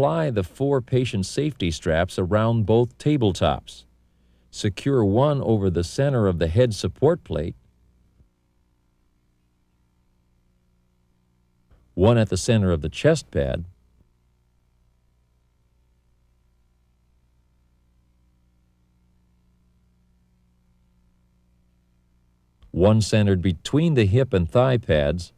apply the four patient safety straps around both tabletops. Secure one over the center of the head support plate, one at the center of the chest pad, one centered between the hip and thigh pads,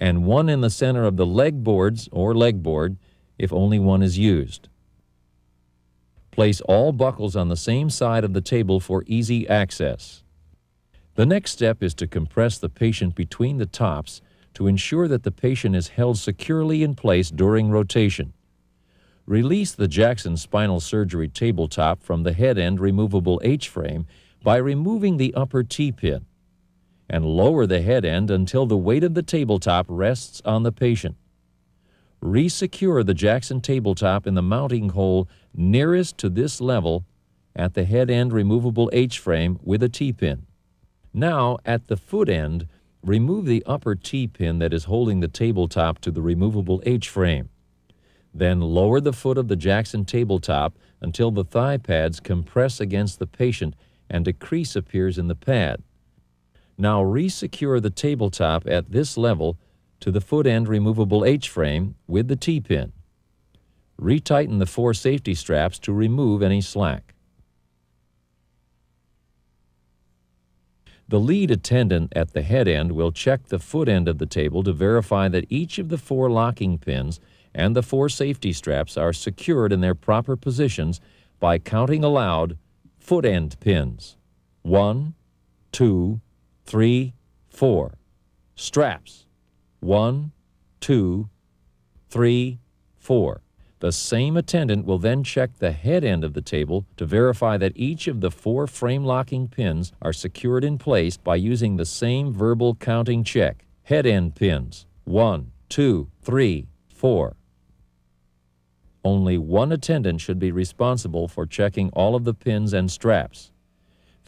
and one in the center of the leg boards or leg board if only one is used. Place all buckles on the same side of the table for easy access. The next step is to compress the patient between the tops to ensure that the patient is held securely in place during rotation. Release the Jackson Spinal Surgery tabletop from the head end removable H-frame by removing the upper T-pin and lower the head end until the weight of the tabletop rests on the patient. Resecure the Jackson tabletop in the mounting hole nearest to this level at the head end removable H-frame with a T-pin. Now, at the foot end, remove the upper T-pin that is holding the tabletop to the removable H-frame. Then lower the foot of the Jackson tabletop until the thigh pads compress against the patient and a crease appears in the pad. Now resecure the tabletop at this level to the foot end removable H-frame with the T-pin. Retighten the four safety straps to remove any slack. The lead attendant at the head end will check the foot end of the table to verify that each of the four locking pins and the four safety straps are secured in their proper positions by counting aloud foot end pins. One, two, three, four. Straps. One, two, three, four. The same attendant will then check the head end of the table to verify that each of the four frame locking pins are secured in place by using the same verbal counting check. Head end pins. One, two, three, four. Only one attendant should be responsible for checking all of the pins and straps.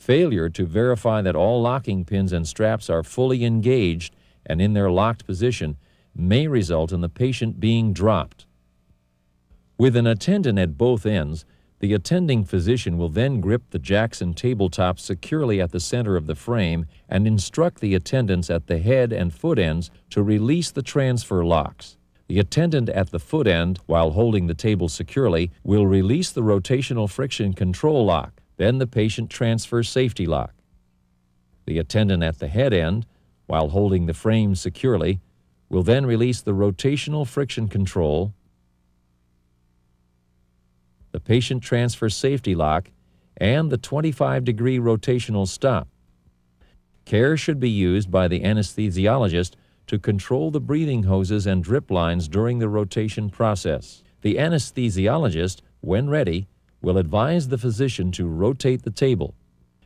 Failure to verify that all locking pins and straps are fully engaged and in their locked position may result in the patient being dropped. With an attendant at both ends, the attending physician will then grip the Jackson tabletop securely at the center of the frame and instruct the attendants at the head and foot ends to release the transfer locks. The attendant at the foot end, while holding the table securely, will release the rotational friction control lock. Then the patient transfers safety lock. The attendant at the head end, while holding the frame securely, will then release the rotational friction control. The patient transfers safety lock and the 25 degree rotational stop. Care should be used by the anesthesiologist to control the breathing hoses and drip lines during the rotation process. The anesthesiologist, when ready, will advise the physician to rotate the table.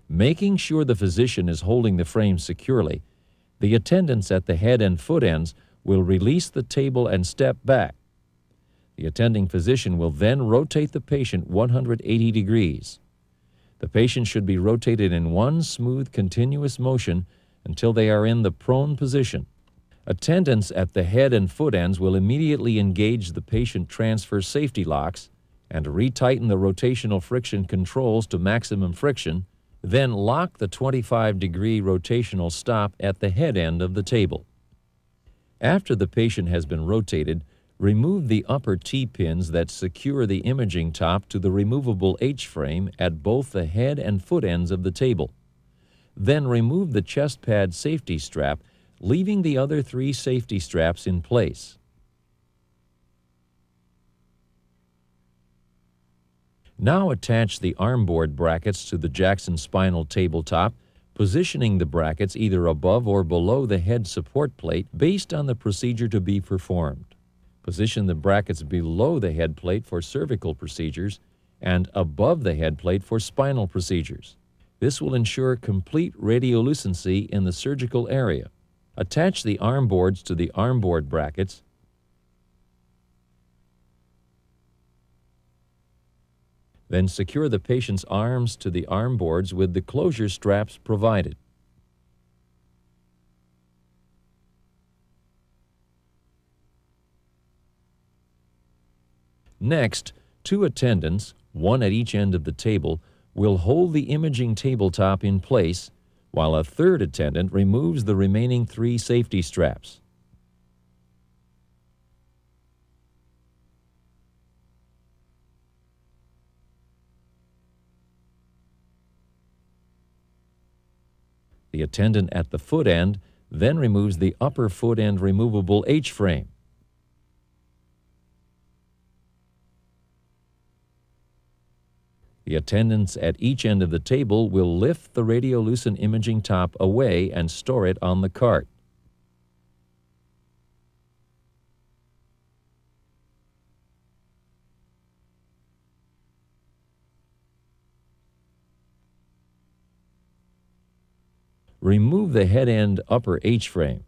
Making sure the physician is holding the frame securely, the attendants at the head and foot ends will release the table and step back. The attending physician will then rotate the patient 180 degrees. The patient should be rotated in one smooth, continuous motion until they are in the prone position. Attendants at the head and foot ends will immediately engage the patient transfer safety locks and retighten the rotational friction controls to maximum friction, then lock the 25 degree rotational stop at the head end of the table. After the patient has been rotated, remove the upper T-pins that secure the imaging top to the removable H-frame at both the head and foot ends of the table. Then remove the chest pad safety strap, leaving the other three safety straps in place. Now attach the armboard brackets to the Jackson spinal tabletop, positioning the brackets either above or below the head support plate based on the procedure to be performed. Position the brackets below the head plate for cervical procedures and above the head plate for spinal procedures. This will ensure complete radiolucency in the surgical area. Attach the arm boards to the armboard brackets Then secure the patient's arms to the arm boards with the closure straps provided. Next, two attendants, one at each end of the table, will hold the imaging tabletop in place while a third attendant removes the remaining three safety straps. The attendant at the foot end then removes the upper foot end removable H-frame. The attendants at each end of the table will lift the radiolucent imaging top away and store it on the cart. Remove the head end upper H-frame.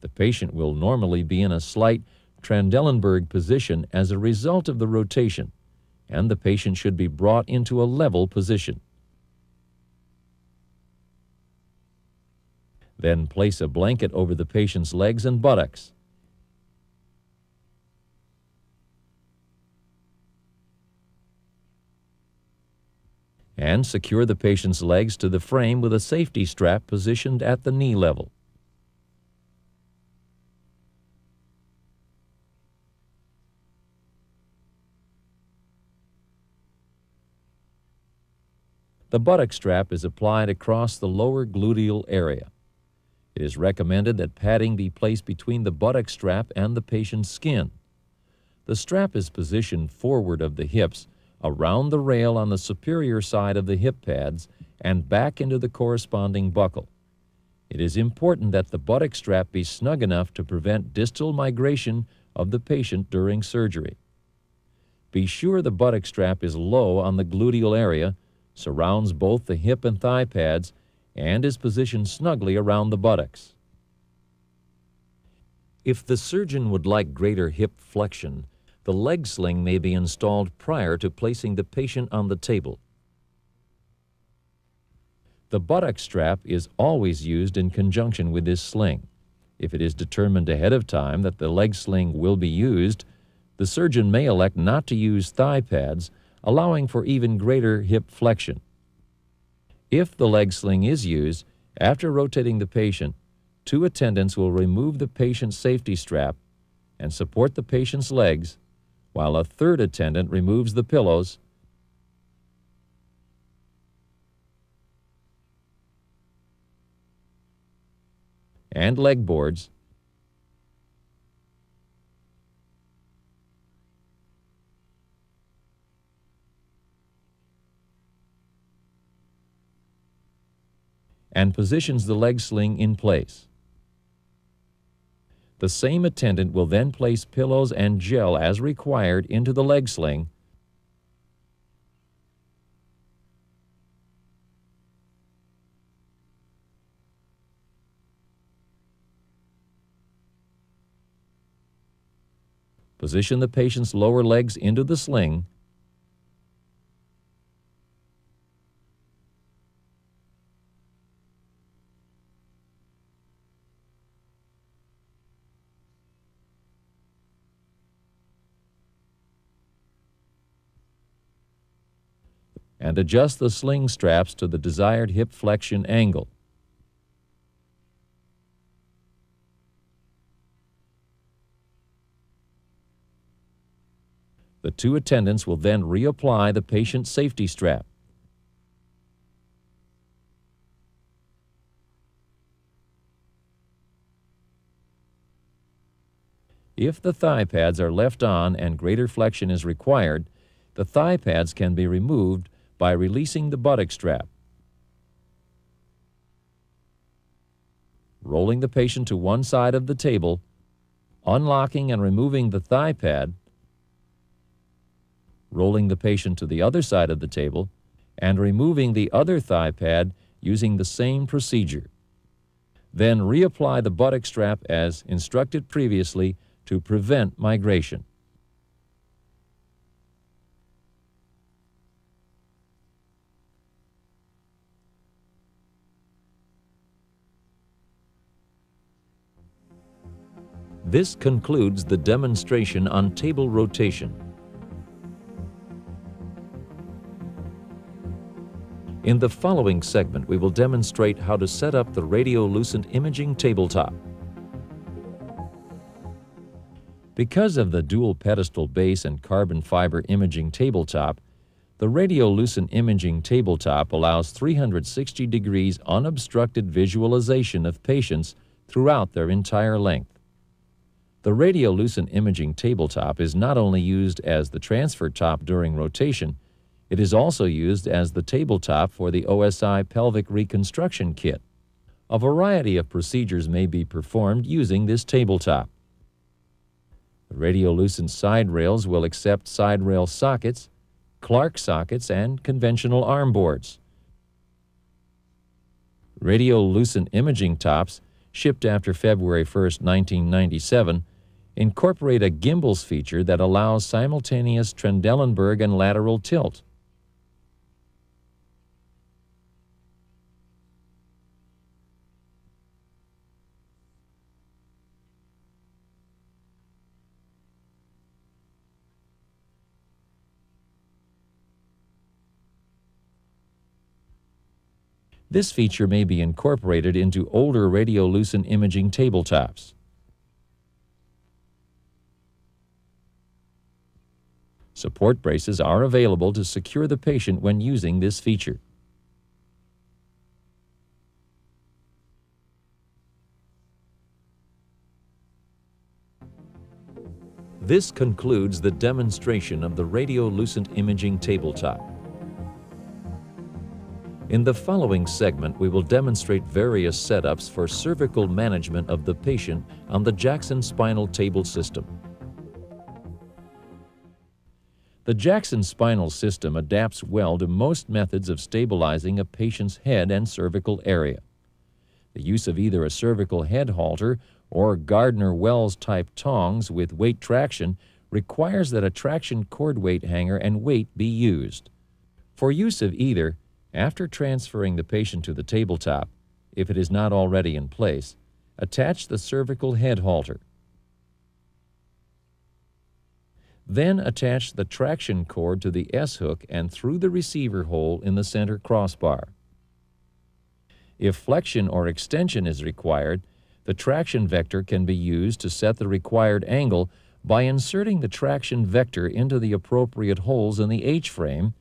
The patient will normally be in a slight Trendelenburg position as a result of the rotation and the patient should be brought into a level position. Then place a blanket over the patient's legs and buttocks. And secure the patient's legs to the frame with a safety strap positioned at the knee level. The buttock strap is applied across the lower gluteal area. It is recommended that padding be placed between the buttock strap and the patient's skin. The strap is positioned forward of the hips, around the rail on the superior side of the hip pads, and back into the corresponding buckle. It is important that the buttock strap be snug enough to prevent distal migration of the patient during surgery. Be sure the buttock strap is low on the gluteal area surrounds both the hip and thigh pads, and is positioned snugly around the buttocks. If the surgeon would like greater hip flexion, the leg sling may be installed prior to placing the patient on the table. The buttock strap is always used in conjunction with this sling. If it is determined ahead of time that the leg sling will be used, the surgeon may elect not to use thigh pads allowing for even greater hip flexion. If the leg sling is used, after rotating the patient, two attendants will remove the patient's safety strap and support the patient's legs, while a third attendant removes the pillows and leg boards and positions the leg sling in place. The same attendant will then place pillows and gel as required into the leg sling. Position the patient's lower legs into the sling and adjust the sling straps to the desired hip flexion angle. The two attendants will then reapply the patient's safety strap. If the thigh pads are left on and greater flexion is required, the thigh pads can be removed by releasing the buttock strap. Rolling the patient to one side of the table, unlocking and removing the thigh pad, rolling the patient to the other side of the table, and removing the other thigh pad using the same procedure. Then reapply the buttock strap as instructed previously to prevent migration. This concludes the demonstration on table rotation. In the following segment, we will demonstrate how to set up the radiolucent imaging tabletop. Because of the dual pedestal base and carbon fiber imaging tabletop, the radiolucent imaging tabletop allows 360 degrees unobstructed visualization of patients throughout their entire length. The radiolucent imaging tabletop is not only used as the transfer top during rotation, it is also used as the tabletop for the OSI pelvic reconstruction kit. A variety of procedures may be performed using this tabletop. The radiolucent side rails will accept side rail sockets, Clark sockets, and conventional arm boards. Radiolucent imaging tops, shipped after February 1, 1997, incorporate a gimbals feature that allows simultaneous Trendelenburg and lateral tilt. This feature may be incorporated into older radiolucent imaging tabletops. Support braces are available to secure the patient when using this feature. This concludes the demonstration of the radiolucent imaging tabletop. In the following segment, we will demonstrate various setups for cervical management of the patient on the Jackson Spinal Table System. The Jackson Spinal System adapts well to most methods of stabilizing a patient's head and cervical area. The use of either a cervical head halter or Gardner-Wells type tongs with weight traction requires that a traction cord weight hanger and weight be used. For use of either, after transferring the patient to the tabletop, if it is not already in place, attach the cervical head halter. Then attach the traction cord to the S-hook and through the receiver hole in the center crossbar. If flexion or extension is required, the traction vector can be used to set the required angle by inserting the traction vector into the appropriate holes in the H-frame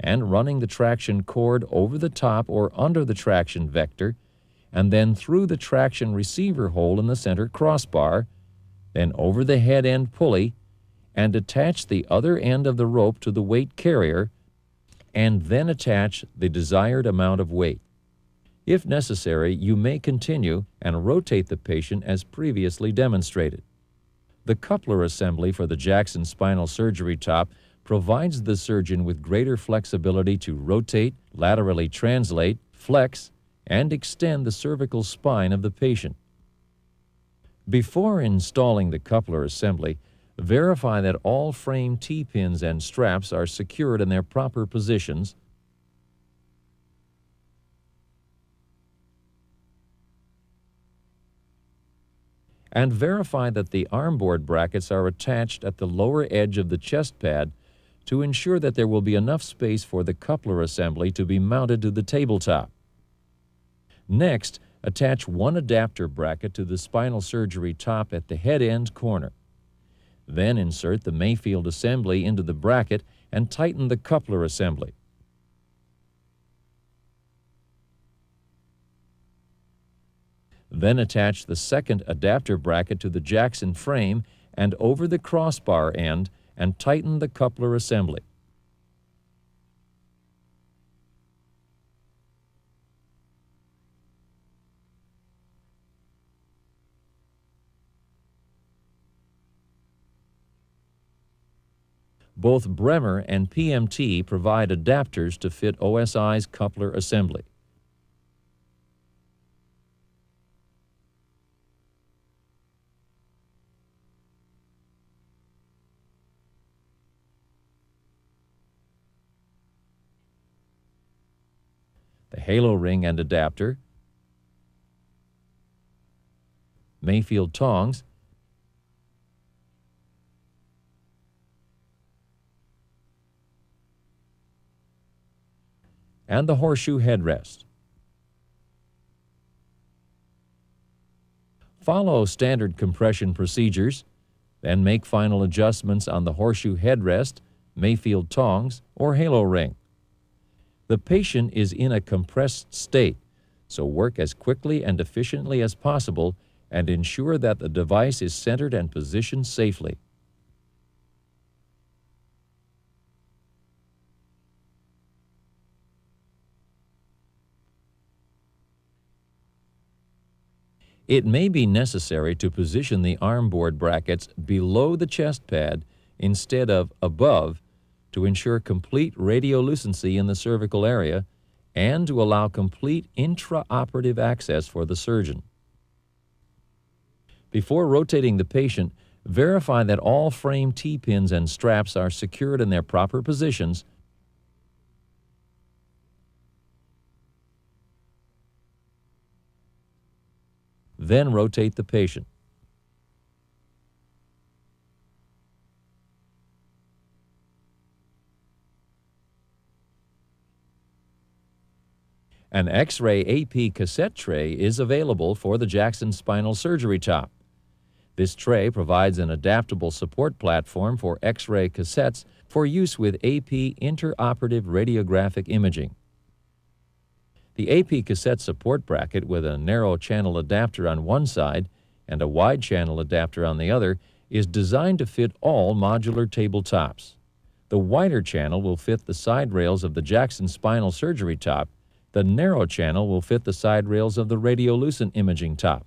and running the traction cord over the top or under the traction vector, and then through the traction receiver hole in the center crossbar, then over the head end pulley, and attach the other end of the rope to the weight carrier, and then attach the desired amount of weight. If necessary, you may continue and rotate the patient as previously demonstrated. The coupler assembly for the Jackson spinal surgery top provides the surgeon with greater flexibility to rotate, laterally translate, flex, and extend the cervical spine of the patient. Before installing the coupler assembly, verify that all frame T-pins and straps are secured in their proper positions and verify that the armboard brackets are attached at the lower edge of the chest pad to ensure that there will be enough space for the coupler assembly to be mounted to the tabletop. Next, attach one adapter bracket to the spinal surgery top at the head end corner. Then insert the Mayfield assembly into the bracket and tighten the coupler assembly. Then attach the second adapter bracket to the Jackson frame and over the crossbar end and tighten the coupler assembly. Both Bremer and PMT provide adapters to fit OSI's coupler assembly. the halo ring and adapter, Mayfield tongs, and the horseshoe headrest. Follow standard compression procedures, then make final adjustments on the horseshoe headrest, Mayfield tongs, or halo ring. The patient is in a compressed state, so work as quickly and efficiently as possible and ensure that the device is centered and positioned safely. It may be necessary to position the armboard brackets below the chest pad instead of above to ensure complete radiolucency in the cervical area and to allow complete intraoperative access for the surgeon. Before rotating the patient, verify that all frame T-pins and straps are secured in their proper positions Then rotate the patient. An X-ray AP cassette tray is available for the Jackson Spinal Surgery Top. This tray provides an adaptable support platform for X-ray cassettes for use with AP intraoperative radiographic imaging. The AP cassette support bracket with a narrow channel adapter on one side and a wide channel adapter on the other is designed to fit all modular tabletops. The wider channel will fit the side rails of the Jackson spinal surgery top. The narrow channel will fit the side rails of the radiolucent imaging top.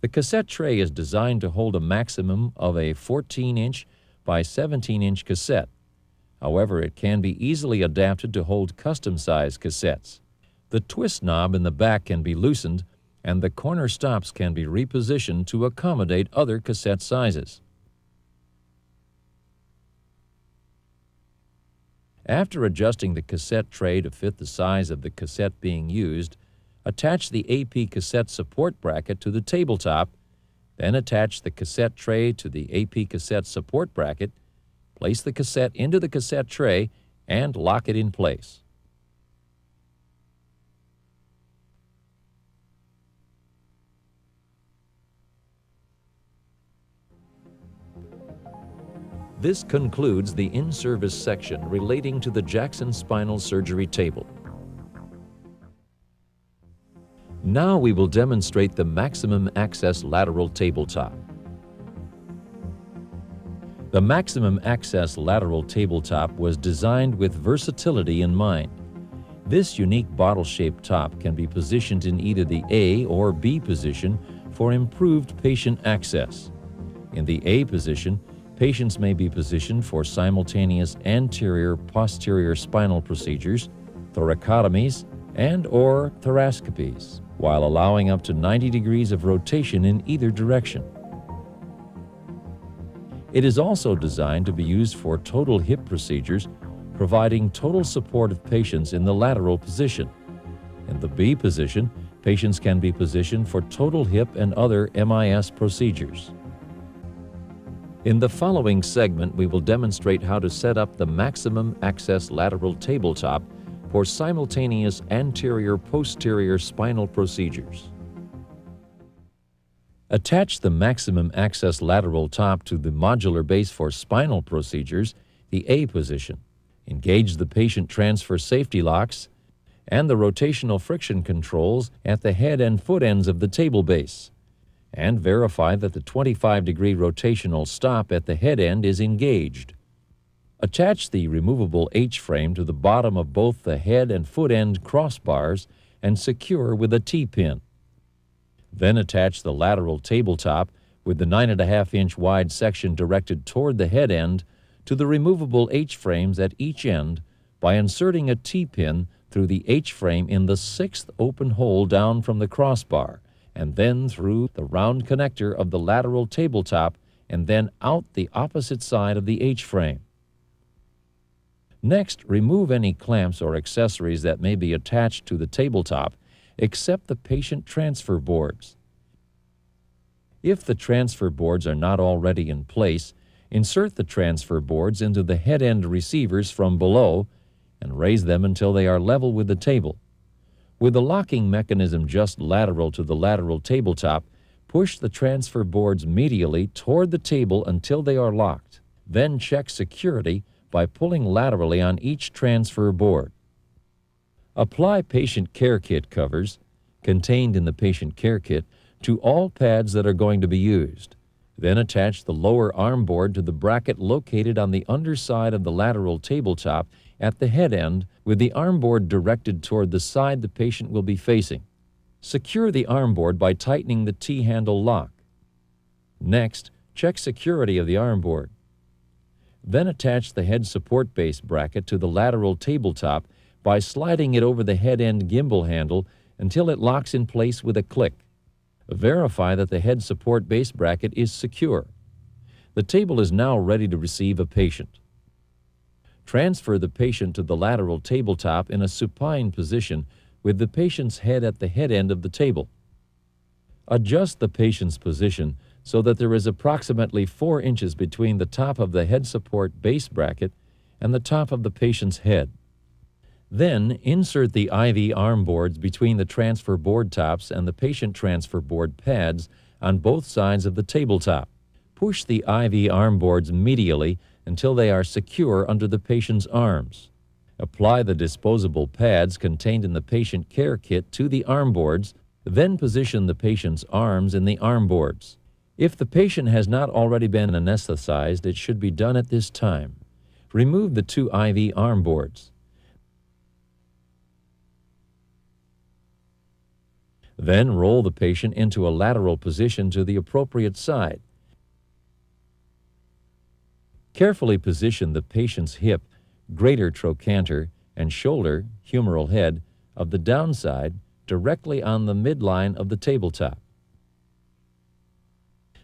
The cassette tray is designed to hold a maximum of a 14-inch by 17-inch cassette. However, it can be easily adapted to hold custom-sized cassettes. The twist knob in the back can be loosened and the corner stops can be repositioned to accommodate other cassette sizes. After adjusting the cassette tray to fit the size of the cassette being used, attach the AP cassette support bracket to the tabletop, then attach the cassette tray to the AP cassette support bracket, place the cassette into the cassette tray, and lock it in place. This concludes the in-service section relating to the Jackson Spinal Surgery Table. Now we will demonstrate the maximum access lateral tabletop. The maximum access lateral tabletop was designed with versatility in mind. This unique bottle-shaped top can be positioned in either the A or B position for improved patient access. In the A position, Patients may be positioned for simultaneous anterior-posterior spinal procedures, thoracotomies, and or thoracoscopies, while allowing up to 90 degrees of rotation in either direction. It is also designed to be used for total hip procedures, providing total support of patients in the lateral position. In the B position, patients can be positioned for total hip and other MIS procedures. In the following segment, we will demonstrate how to set up the maximum access lateral tabletop for simultaneous anterior-posterior spinal procedures. Attach the maximum access lateral top to the modular base for spinal procedures, the A position. Engage the patient transfer safety locks and the rotational friction controls at the head and foot ends of the table base and verify that the 25 degree rotational stop at the head end is engaged. Attach the removable H-frame to the bottom of both the head and foot end crossbars and secure with a T-pin. Then attach the lateral tabletop with the 9.5 inch wide section directed toward the head end to the removable H-frames at each end by inserting a T-pin through the H-frame in the sixth open hole down from the crossbar and then through the round connector of the lateral tabletop and then out the opposite side of the H-frame. Next, remove any clamps or accessories that may be attached to the tabletop except the patient transfer boards. If the transfer boards are not already in place, insert the transfer boards into the head end receivers from below and raise them until they are level with the table. With the locking mechanism just lateral to the lateral tabletop, push the transfer boards medially toward the table until they are locked. Then check security by pulling laterally on each transfer board. Apply patient care kit covers, contained in the patient care kit, to all pads that are going to be used. Then attach the lower arm board to the bracket located on the underside of the lateral tabletop at the head end with the arm board directed toward the side the patient will be facing. Secure the arm board by tightening the T-handle lock. Next, check security of the arm board. Then attach the head support base bracket to the lateral tabletop by sliding it over the head end gimbal handle until it locks in place with a click. Verify that the head support base bracket is secure. The table is now ready to receive a patient. Transfer the patient to the lateral tabletop in a supine position with the patient's head at the head end of the table. Adjust the patient's position so that there is approximately 4 inches between the top of the head support base bracket and the top of the patient's head. Then insert the IV arm boards between the transfer board tops and the patient transfer board pads on both sides of the tabletop. Push the IV arm boards medially until they are secure under the patient's arms. Apply the disposable pads contained in the patient care kit to the arm boards, then position the patient's arms in the arm boards. If the patient has not already been anesthetized, it should be done at this time. Remove the two IV arm boards. Then roll the patient into a lateral position to the appropriate side. Carefully position the patient's hip, greater trochanter, and shoulder, humeral head, of the downside directly on the midline of the tabletop.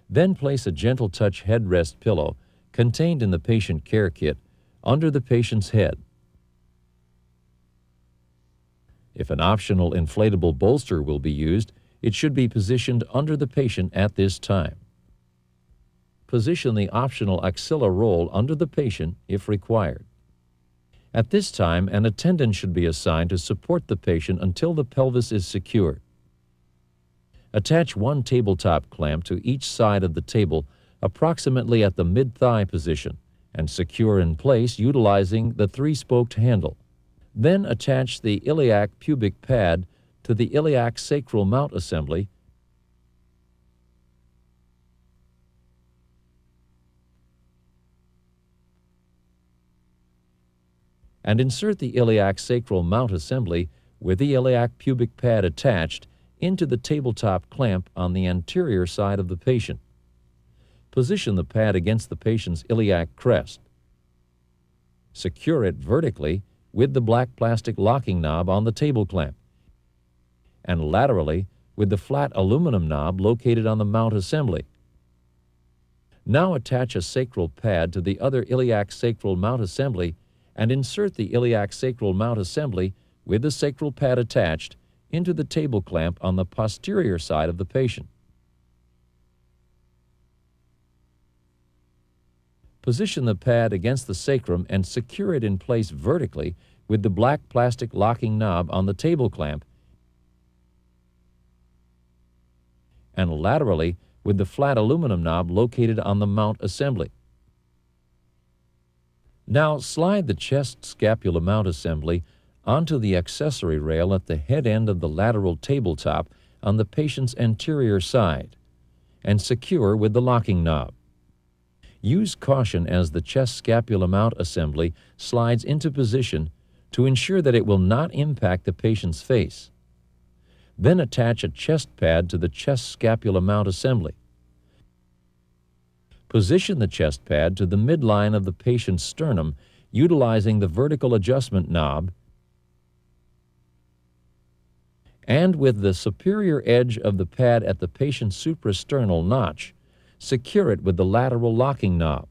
Then place a gentle touch headrest pillow contained in the patient care kit under the patient's head. If an optional inflatable bolster will be used, it should be positioned under the patient at this time. Position the optional axilla roll under the patient if required. At this time, an attendant should be assigned to support the patient until the pelvis is secured. Attach one tabletop clamp to each side of the table approximately at the mid-thigh position and secure in place utilizing the three-spoked handle. Then attach the iliac pubic pad to the iliac sacral mount assembly and insert the iliac sacral mount assembly with the iliac pubic pad attached into the tabletop clamp on the anterior side of the patient. Position the pad against the patient's iliac crest. Secure it vertically with the black plastic locking knob on the table clamp, and laterally with the flat aluminum knob located on the mount assembly. Now attach a sacral pad to the other iliac sacral mount assembly and insert the iliac sacral mount assembly with the sacral pad attached into the table clamp on the posterior side of the patient. Position the pad against the sacrum and secure it in place vertically with the black plastic locking knob on the table clamp and laterally with the flat aluminum knob located on the mount assembly. Now slide the chest scapula mount assembly onto the accessory rail at the head end of the lateral tabletop on the patient's anterior side and secure with the locking knob. Use caution as the chest scapula mount assembly slides into position to ensure that it will not impact the patient's face. Then attach a chest pad to the chest scapula mount assembly. Position the chest pad to the midline of the patient's sternum utilizing the vertical adjustment knob and with the superior edge of the pad at the patient's suprasternal notch, secure it with the lateral locking knob.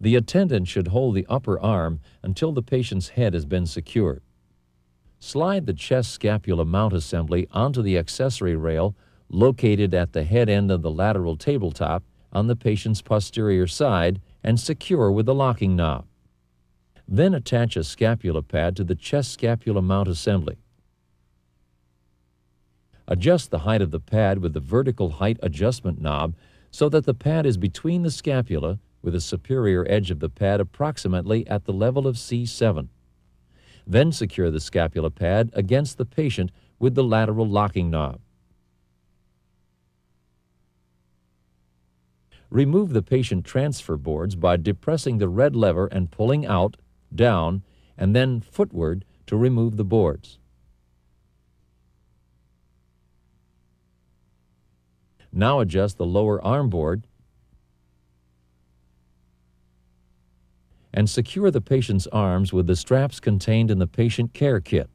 The attendant should hold the upper arm until the patient's head has been secured. Slide the chest scapula mount assembly onto the accessory rail located at the head end of the lateral tabletop on the patient's posterior side and secure with the locking knob. Then attach a scapula pad to the chest scapula mount assembly. Adjust the height of the pad with the vertical height adjustment knob so that the pad is between the scapula with the superior edge of the pad approximately at the level of C7. Then secure the scapula pad against the patient with the lateral locking knob. Remove the patient transfer boards by depressing the red lever and pulling out, down, and then footward to remove the boards. Now adjust the lower arm board and secure the patient's arms with the straps contained in the patient care kit.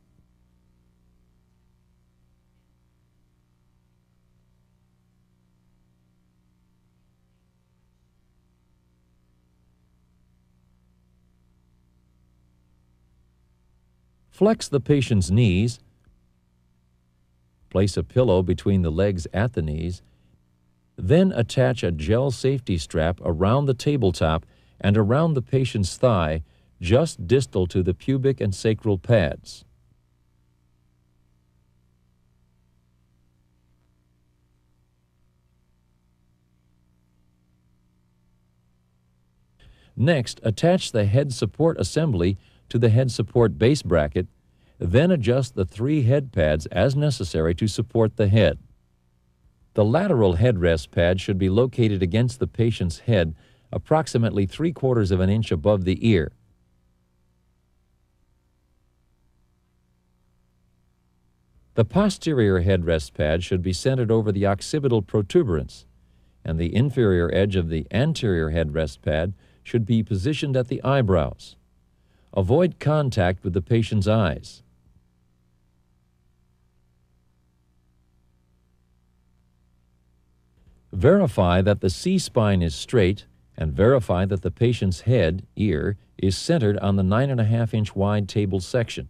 Flex the patient's knees. Place a pillow between the legs at the knees. Then attach a gel safety strap around the tabletop and around the patient's thigh, just distal to the pubic and sacral pads. Next, attach the head support assembly to the head support base bracket, then adjust the three head pads as necessary to support the head. The lateral headrest pad should be located against the patient's head approximately three quarters of an inch above the ear. The posterior headrest pad should be centered over the occipital protuberance, and the inferior edge of the anterior headrest pad should be positioned at the eyebrows. Avoid contact with the patient's eyes. Verify that the C-spine is straight and verify that the patient's head, ear, is centered on the 9.5 inch wide table section.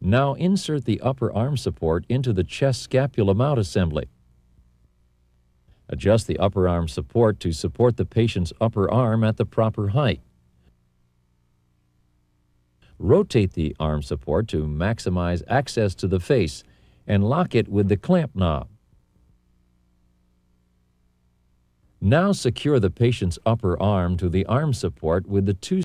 Now insert the upper arm support into the chest scapula mount assembly. Adjust the upper arm support to support the patient's upper arm at the proper height. Rotate the arm support to maximize access to the face and lock it with the clamp knob. Now secure the patient's upper arm to the arm support with the two